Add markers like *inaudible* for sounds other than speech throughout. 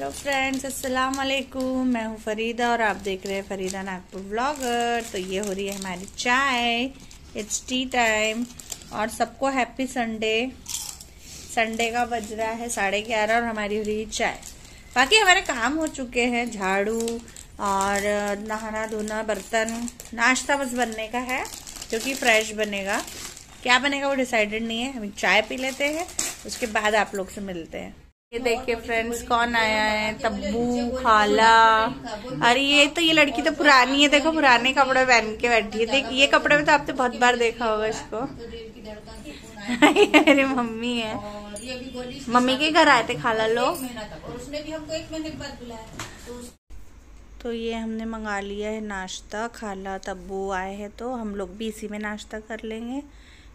Hello friends अस्सलाम वालेकुम मैं हूँ फरीदा और आप देख रहे हैं फरीदा नागपुर ब्लॉगर तो ये हो रही है हमारी चाय। इट्स टी टाइम और सबको हैप्पी संडे संडे का बज रहा है साढ़े ग्यारह और हमारी हो रही है चाय। बाकी हमारे काम हो चुके हैं, झाड़ू और नहाना धोना बर्तन। नाश्ता बस बनने का है, जो कि फ्रेश बनेगा। क्या बनेगा वो डिसाइडेड नहीं है। हम चाय पी लेते हैं, उसके बाद आप लोग से मिलते हैं। ये देखिए फ्रेंड्स कौन आया है? तब्बू, खाला। अरे ये तो ये लड़की तो पुरानी है, देखो पुराने कपड़े पहन के बैठी है। देख, ये कपड़े में तो आपने बहुत बार देखा होगा इसको। *laughs* अरे मम्मी है। मम्मी के घर आए थे खाला लोग। तो ये हमने मंगा लिया है नाश्ता, खाला, तब्बू आए हैं तो हम लोग भी इसी में नाश्ता कर लेंगे।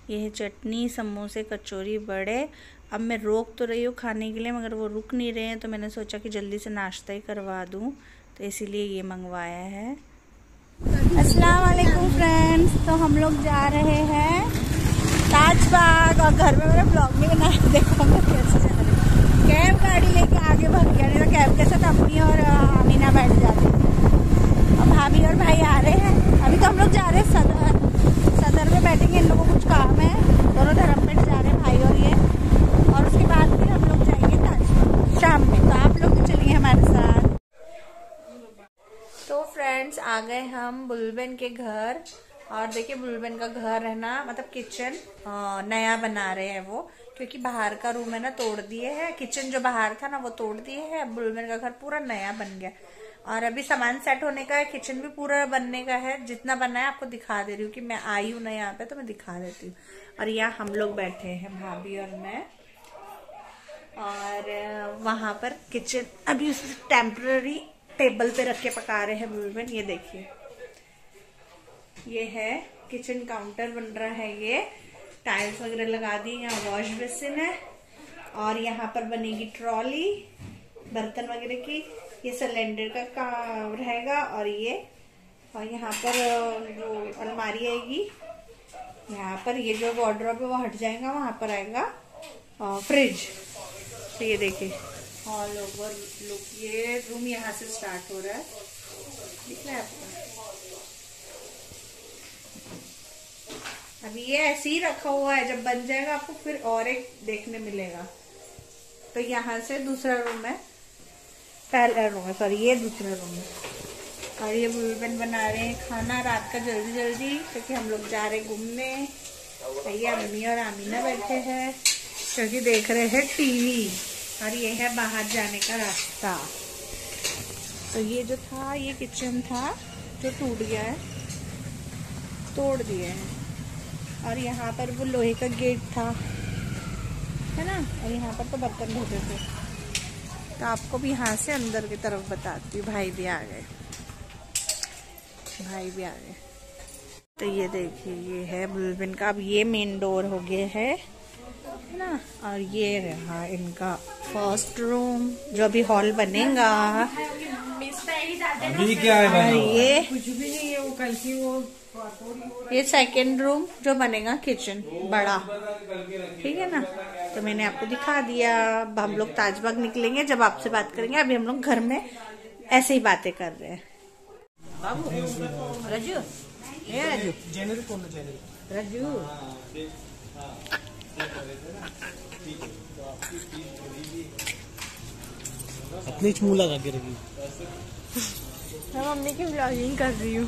ये है चटनी, समोसे, कचौरी बड़े अब मैं रोक तो रही हूँ खाने के लिए, मगर वो रुक नहीं रहे हैं तो मैंने सोचा कि जल्दी से नाश्ता ही करवा दूँ तो इसीलिए ये मंगवाया है। अस्सलाम वालेकुम फ्रेंड्स तो हम लोग जा रहे हैं ताजबाग, और घर में मेरा ब्लॉग नहीं बनाया, देखो मैं कैसे जा हूँ। कैब गाड़ी लेके आगे भाग गया नहीं तो कैब के साथ अपनी और अमीना बैठ जाती और भाभी और भाई आ रहे हैं अभी तो हम लोग जा रहे हैं सदर सदर में बैठेंगे इन लोगों को कुछ काम है दोनों धर्म में जा रहे हैं भाई और ये और उसके बाद फिर हम लोग जाएँगे ताजमहल शाम में तो आप लोग भी चलिए हमारे साथ तो फ्रेंड्स आ गए हम बुलबेन के घर और देखिए बुलबेन का घर है ना मतलब किचन नया बना रहे हैं वो, क्योंकि बाहर का रूम है ना, तोड़ दिए है। किचन जो बाहर था ना, वो तोड़ दिए है। बुलबेन का घर पूरा नया बन गया। और अभी सामान सेट होने का है किचन भी पूरा बनने का है। जितना बना है, आपको दिखा दे रही हूँ कि मैं आई हूँ ना यहाँ पे तो मैं दिखा देती हूँ। और यहाँ हम लोग बैठे हैं, भाभी और मैं। और वहाँ पर किचन अभी उस टेम्पररी टेबल पे रख के पका रहे हैं बुलबन ये देखिए। ये है किचन काउंटर बन रहा है ये। टाइल्स वगैरह लगा दी, यहाँ वॉश बेसिन है। और यहाँ पर बनेगी ट्रॉली बर्तन वगैरह की। ये सिलेंडर का काम रहेगा और ये, और यहाँ पर जो अलमारी आएगी। यहाँ पर ये जो वार्ड्रोब है, वो हट जाएगा, वहाँ पर आएगा और फ्रिज तो ये देखिए। ऑल ओवर लुक ये रूम यहाँ से स्टार्ट हो रहा है। दिख रहा है आपको? अभी ये ऐसे ही रखा हुआ है, जब बन जाएगा आपको फिर और एक देखने मिलेगा। तो यहाँ से दूसरा रूम है। पहला रूम है सॉरी ये दूसरा रूम है। और ये बुलबन बना रहे हैं। खाना रात का जल्दी जल्दी, क्योंकि हम लोग जा रहे घूमने। ये अम्मी और आमीना बैठे हैं, क्योंकि देख रहे हैं टीवी। और ये है बाहर जाने का रास्ता। तो ये जो था, ये किचन था, जो टूट गया है, तोड़ दिया हैं। और यहाँ पर वो लोहे का गेट था है ना? और यहाँ पर तो बर्तन धोते थे। तो आपको भी यहाँ से अंदर की तरफ़ बताती हूँ। भाई भी आ गए। भाई भी आ गए। तो ये देखिए ये है बुलबिन का। अब ये मेन डोर हो गया है ना? और ये रहा इनका फ़र्स्ट रूम जो अभी हॉल बनेगा। अभी क्या है और ये कुछ भी नहीं है कल की वो ये सेकेंड रूम जो बनेगा किचन बड़ा। ठीक है ना? तो मैंने आपको दिखा दिया। अब हम लोग ताजबाग निकलेंगे। जब आपसे बात करेंगे अभी हम लोग घर में ऐसे ही बातें कर रहे हैं। बाबू राजू ये राजू जनरल कौन जनरल राजू अपने लगा के रखी। मैं मम्मी की ब्लॉगिंग कर रही हूँ।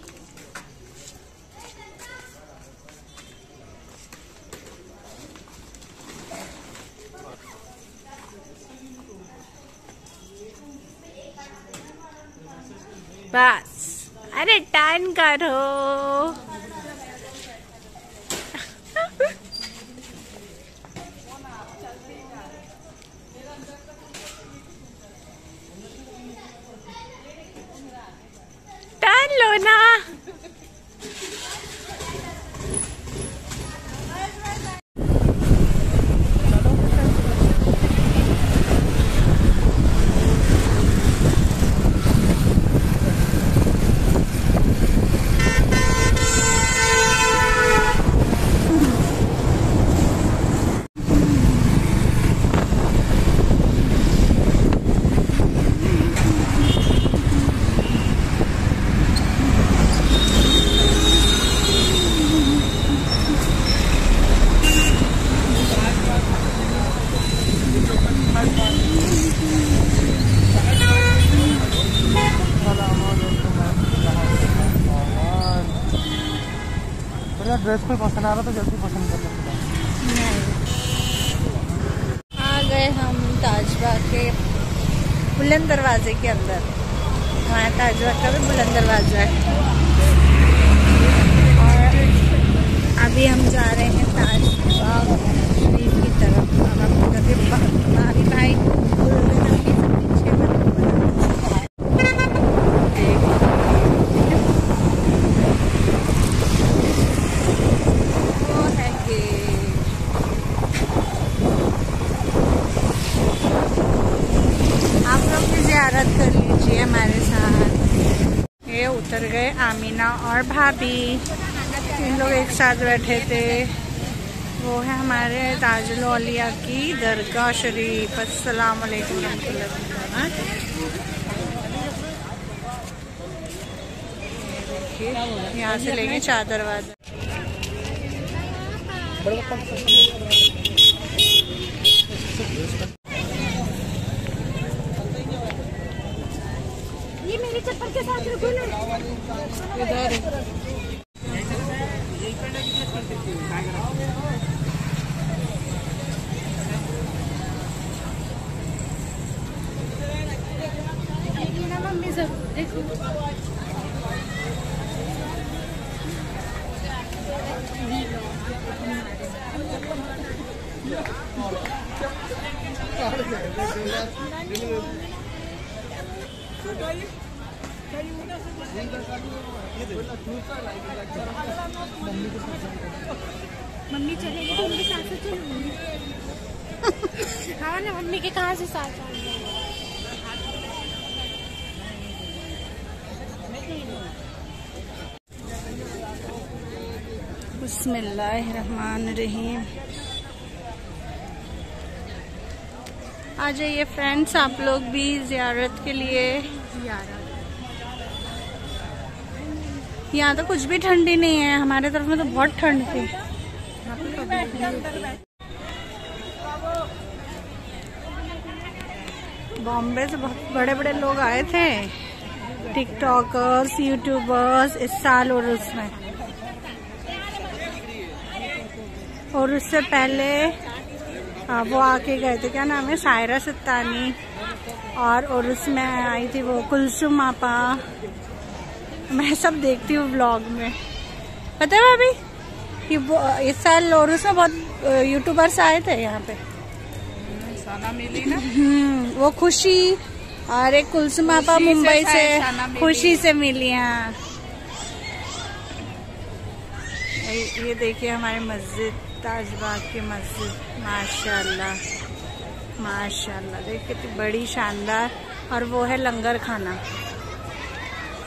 बस। अरे टर्न करो। आ रहा तो जल्दी पसंद कर लेना आ गए हम ताजबाग के बुलंद दरवाजे के अंदर। हमारे ताजबाग का भी बुलंद दरवाज़ा है। और अभी हम जा रहे हैं ताजबाग शरीफ की तरफ़। अब हम भाभी भाई बोल रहे हैं कि सब पीछे बना वो है गेट आप लोग भी जियारत कर लीजिए हमारे साथ ये उतर गए आमीना और भाभी, इन लोग एक साथ बैठे थे। वो है हमारे ताजुल औलिया की दरगाह शरीफ। अस्सलाम वालेकुम यहाँ से लेंगे चादर वादर। चप्पल के साथ रखो ना। देखिए ना मम्मी सब देखो। *laughs* मम्मी चलेगी तो उनके साथ चलूँगी। हाँ ना मम्मी के कहाँ से साथ आऊँगी बिस्मिल्लाहिर्रहमानिर्रहीम। आ जाइए फ्रेंड्स, आप लोग भी जियारत के लिए। यहाँ तो कुछ भी ठंडी नहीं है, हमारे तरफ़ में तो बहुत ठंड थी। बॉम्बे से बहुत बड़े बड़े लोग आए थे। टिकटॉकर्स, यूट्यूबर्स, इस साल और उसमें। और उससे पहले वो आके गए थे, क्या नाम है, सायरा सत्तानी और और उसमें आई थी वो कुलसुम आपा। मैं सब देखती हूँ ब्लॉग में। पता है भाभी कि इस साल लोरूस में बहुत यूट्यूबर्स आए थे यहाँ पे। साना मिली हम्म, वो खुशी और एक कुलसुम आपा मुंबई से खुशी से मिली हाँ। ये ये देखिए हमारी मस्जिद ताजबाग की मस्जिद माशाल्लाह माशाल्लाह। देखिए कितनी बड़ी शानदार और वो है लंगर खाना।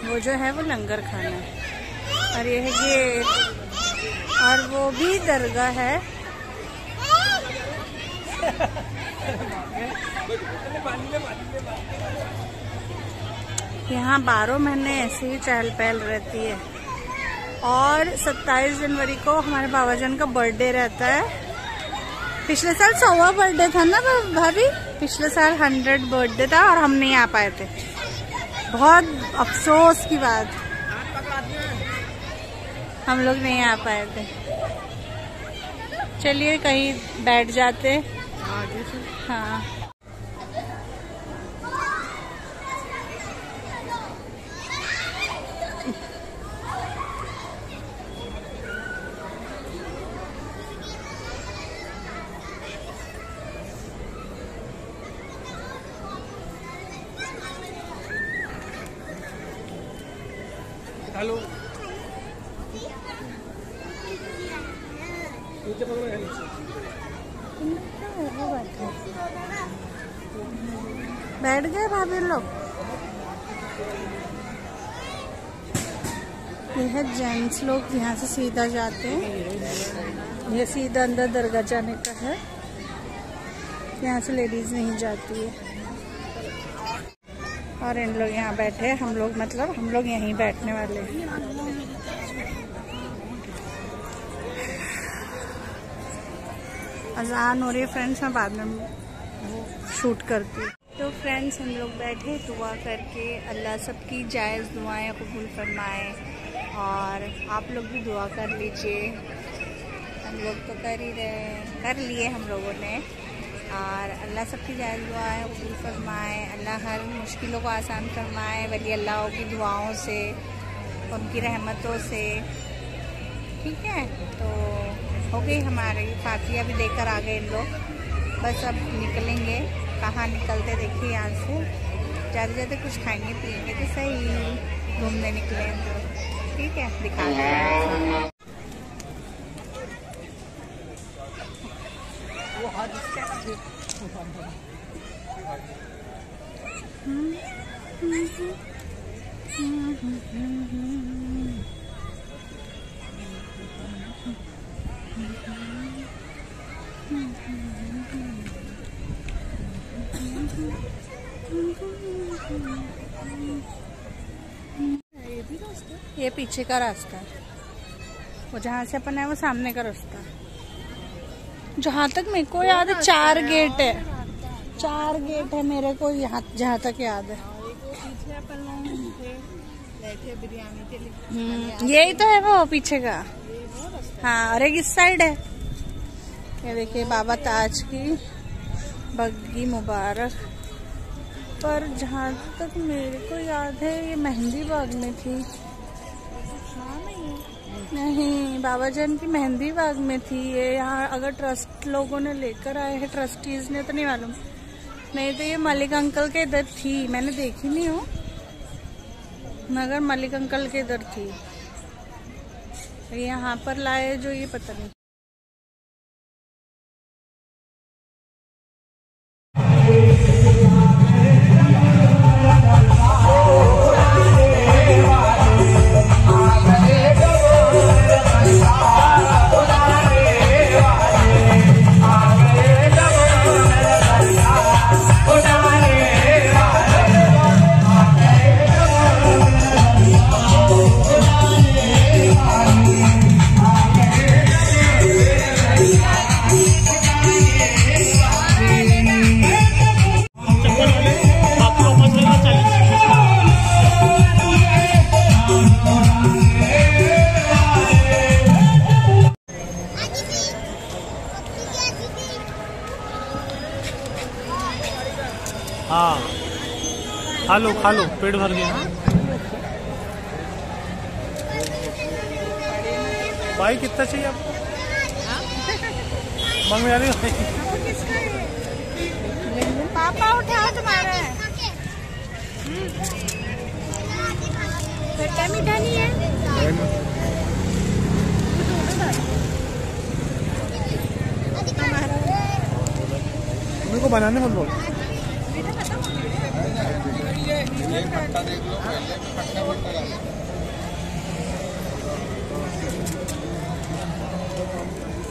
वो जो है वो लंगर खाना है। और ये है गेट और वो भी दरगाह है। यहाँ बारह महीने ऐसे ही चहल पहल रहती है। और 27 जनवरी को हमारे बाबा जान का बर्थडे रहता है। पिछले साल सौवा बर्थडे था ना भाभी? पिछले साल हंड्रेड बर्थडे था और हम नहीं आ पाए थे। बहुत अफसोस की बात। हम लोग नहीं आ पाए थे। चलिए कहीं बैठ जाते। हाँ। हेलो। नीचे पकड़ो है नीचे। बैठ गए भाभी लोग। ये है जेंट्स लोग यहाँ से सीधा जाते हैं। यह सीधा अंदर दरगाह जाने का है। यहाँ से लेडीज़ नहीं जाती है। और इन लोग यहाँ बैठे हम लोग मतलब हम लोग यहीं बैठने वाले अजान हो रही है फ्रेंड्स, मैं बाद में वो शूट करती तो फ्रेंड्स, हम लोग बैठे, दुआ करके अल्लाह सबकी जायज़ दुआएँ कबूल फरमाए और आप लोग भी दुआ कर लीजिए। हम लोग तो कर ही रहे कर लिए हम लोगों ने। और अल्लाह सबकी जायज़ दुआएँ कबूल फरमाए। अल्लाह हर मुश्किलों को आसान फरमाए, वली अल्लाह की दुआओं से, उनकी रहमतों से। ठीक है तो हो गई हमारी फातिया भी देकर आ गए इन लोग। बस अब निकलेंगे। कहाँ निकलते देखिए यहाँ से। ज़्यादा ज़्यादा कुछ खाएँगे, पिएँगे तो सही। घूमने निकले लोग ठीक है, दिखा ये पीछे का रास्ता है। वो जहाँ से अपन है, वो सामने का रास्ता है। जहाँ तक मेरे को याद है चार गेट है। चार गेट है मेरे को यहाँ जहाँ तक याद है। हम्म, यही तो है वो पीछे का। हाँ और एक इस साइड है। ये देखिए बाबा ताज की बग्गी मुबारक। पर जहाँ तक मेरे को याद है ये मेहंदी बाग में थी। नहीं बाबा जान की मेहंदी बाग में थी ये। यहाँ अगर ट्रस्ट लोगों ने लेकर आए हैं ट्रस्टीज ने तो नहीं मालूम। नहीं तो ये मलिक अंकल के इधर थी। मैंने देखी नहीं हूँ। मगर मलिक अंकल के इधर थी। यहाँ पर लाए जो ये पता नहीं। खा लो खा लो पेट भर गया। भाई कितना चाहिए आपको? मंग में भाई। पापा उठाओ तुम्हारे। खट्टा मीठा नहीं है। मेरे को बनाने मत बोल।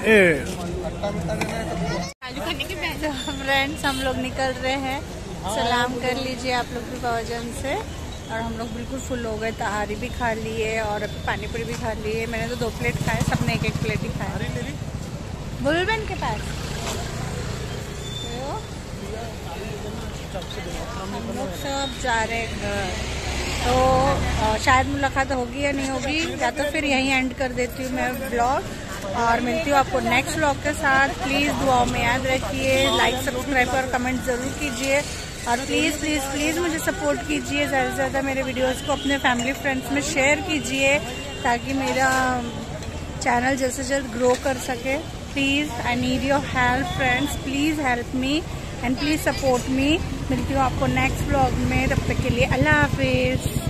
ए। खाने के पहले फ्रेंड्स हम लोग निकल रहे हैं। सलाम कर लीजिए आप लोग भी बाबाजन से। और हम लोग बिल्कुल फुल हो गए तहारी भी खा लिए और पानी पूरी भी खा लिए मैंने तो दो प्लेट खाए सबने एक एक प्लेट ही खाया बुलबन के पास। हम लोग सब जा रहे हैं घर। तो शायद मुलाकात होगी या नहीं होगी या तो फिर यहीं एंड कर देती हूँ मैं ब्लॉग और मिलती हूँ आपको नेक्स्ट ब्लॉग के साथ। प्लीज़ दुआओं में याद रखिए लाइक सब्सक्राइब और कमेंट ज़रूर कीजिए। और प्लीज़ प्लीज़ प्लीज़ मुझे सपोर्ट कीजिए, ज़्यादा से ज़्यादा मेरे वीडियोस को अपने फैमिली फ्रेंड्स में शेयर कीजिए, ताकि मेरा चैनल जल्द से जल्द ग्रो कर सके। Please I need your help friends please help me and please support me मिलती हूँ आपको नेक्स्ट ब्लॉग में। तब तक के लिए अल्लाह हाफिज़।